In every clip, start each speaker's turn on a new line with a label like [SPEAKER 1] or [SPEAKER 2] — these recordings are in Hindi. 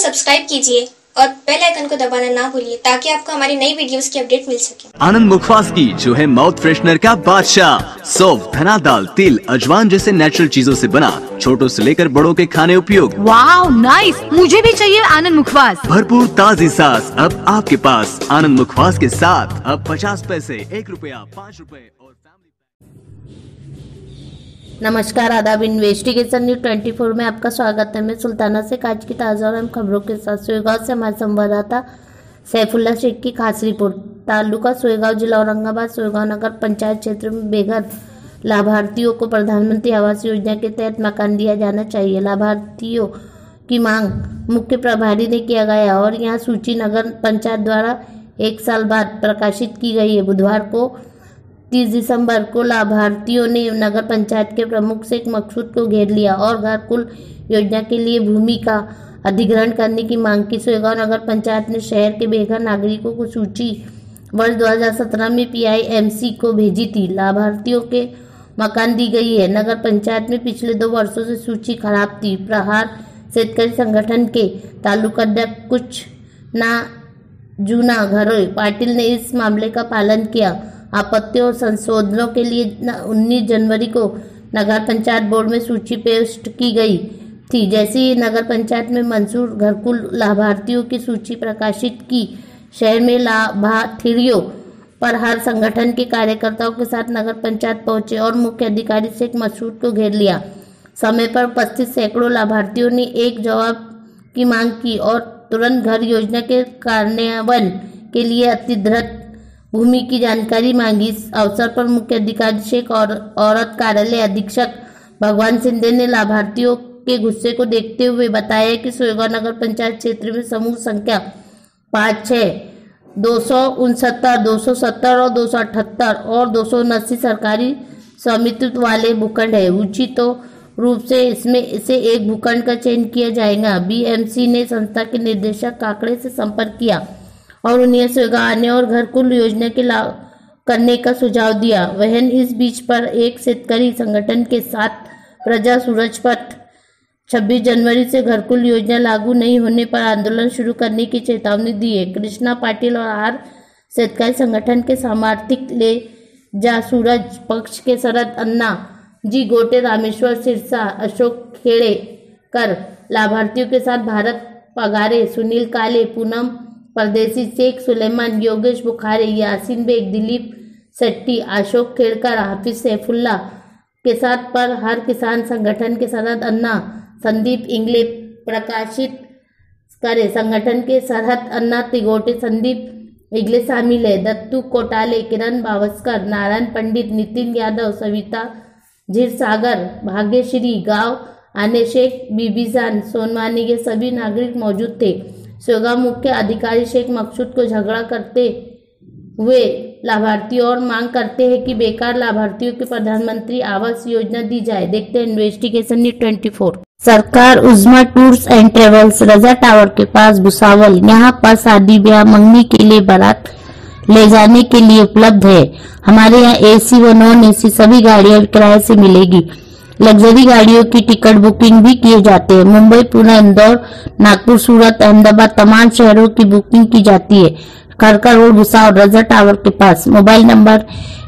[SPEAKER 1] सब्सक्राइब कीजिए और बेल आइकन को दबाना ना भूलिए ताकि आपको हमारी नई वीडियोस की अपडेट मिल सके।
[SPEAKER 2] आनंद मुखवास की जो है माउथ फ्रेशनर का बादशाह। सौंफ धना दाल तिल अजवान जैसे नेचुरल चीज़ों से बना छोटों से लेकर बड़ों के खाने उपयोग।
[SPEAKER 3] वाओ नाइस मुझे भी चाहिए आनंद मुखवास।
[SPEAKER 2] भरपूर ताजी सास अब आपके पास आनंद मुखवास के साथ। अब पचास पैसे एक रुपया पाँच रुपए और
[SPEAKER 4] नमस्कार, आदाब इन्वेस्टिगेशन न्यूज़ 24 में आपका स्वागत है। मैं सुल्ताना से आज की ताज़ा और अहम खबरों के साथ सोएगांव से हमारे संवाददाता सैफुल्ला शेख की खास रिपोर्ट। तालुका सोएगांव, जिला औरंगाबाद, सोएगांव नगर पंचायत क्षेत्र में बेघर लाभार्थियों को प्रधानमंत्री आवास योजना के तहत मकान दिया जाना चाहिए। लाभार्थियों की मांग मुख्य प्रभारी ने किया गया और यहाँ सूची नगर पंचायत द्वारा एक साल बाद प्रकाशित की गई है। बुधवार को 30 दिसंबर को लाभार्थियों ने नगर पंचायत के प्रमुख से एक मकसूद को घेर लिया और घर कुल योजना के लिए भूमि का अधिग्रहण करने की मांग की। सोएगांव नगर पंचायत ने शहर के बेघर नागरिकों को सूची वर्ष 2017 में पीआईएमसी को भेजी थी। लाभार्थियों के मकान दी गई है। नगर पंचायत में पिछले दो वर्षों से सूची खराब थी। प्रहार शेतकरी संगठन के तालुका अध्यक्ष कुछ ना जूना घरों पाटिल ने इस मामले का पालन किया। आपत्तियों और संशोधनों के लिए उन्नीस जनवरी को नगर पंचायत बोर्ड में सूची पेश की गई थी। जैसे ही नगर पंचायत में मंजूर घरकुल लाभार्थियों की सूची प्रकाशित की, शहर में लाभार्थियों पर हर संगठन के कार्यकर्ताओं के साथ नगर पंचायत पहुँचे और मुख्य अधिकारी से एक मसूद को घेर लिया। समय पर उपस्थित सैकड़ों लाभार्थियों ने एक जवाब की मांग की और तुरंत घर योजना के कार्यान्वयन के लिए अतिद्रत भूमि की जानकारी मांगी। इस अवसर पर मुख्य अधिकारी शेख और औरत कार्यालय अधीक्षक भगवान सिंधे ने लाभार्थियों के गुस्से को देखते हुए बताया कि सोएगांव नगर पंचायत क्षेत्र में समूह संख्या पाँच छः दो सौ उनसत्तर, दो सौ सत्तर और दो सौ अठहत्तर और दो सौ उनासी सरकारी स्वामित्व वाले भूखंड है। उचित तो रूप से इसमें से एक भूखंड का चयन किया जाएगा। बीएमसी ने संस्था के निदेशक काकड़े से संपर्क किया। और उन्हें स्वीकार आने और घर कुल योजना के लाभ करने का सुझाव दिया। वहन इस बीच पर एक शेतकरी संगठन के साथ प्रजा सूरज पथ 26 जनवरी से घरकुल योजना लागू नहीं होने पर आंदोलन शुरू करने की चेतावनी दी है। कृष्णा पाटिल और आर शेतकरी संगठन के सामार्थिक ले जा सूरज पक्ष के शरद अन्ना जी गोटे रामेश्वर सिरसा, अशोक खेड़े कर लाभार्थियों के साथ भारत पगारे, सुनील काले, पूनम परदेसी शेख सुलेमान, योगेश बुखारी, यासीन बेग, दिलीप सेट्टी अशोक खेड़कर हाफिज सैफुल्ला के साथ पर हर किसान संगठन के सरहद अन्ना संदीप इंगले प्रकाशित करे। संगठन के सरहद अन्ना तिगोटे संदीप इगले शामिल है। दत्तू कोटाले, किरण बावस्कर, नारायण पंडित, नितिन यादव, सविता झीर सागर भाग्यश्री गाँव, आने शेख बीबीजान सोनवानी के सभी नागरिक मौजूद थे। सोगा मुख्य अधिकारी शेख मकसूद को झगड़ा करते हुए लाभार्थियों और मांग करते हैं कि बेकार लाभार्थियों के प्रधानमंत्री आवास योजना दी जाए। देखते हैं इन्वेस्टिगेशन न्यूज़ ट्वेंटी फोर। सरकार Uzma tours and travels Raza tower के पास भुसावल, यहाँ पर शादी ब्याह मंगनी के लिए बारात ले जाने के लिए उपलब्ध है। हमारे यहाँ एसी व नॉन एसी सभी गाड़ियाँ किराए से मिलेगी। लग्जरी गाड़ियों की टिकट बुकिंग भी किए जाते हैं। मुंबई, पुणे, इंदौर, नागपुर, सूरत, अहमदाबाद तमाम शहरों की बुकिंग की जाती है। खरकर रोड भुसावल रजा टावर के पास। Mobile number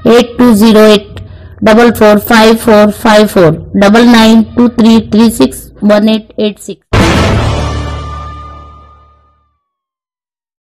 [SPEAKER 4] eight two zero eight double four five four five four double nine two three three six one eight eight six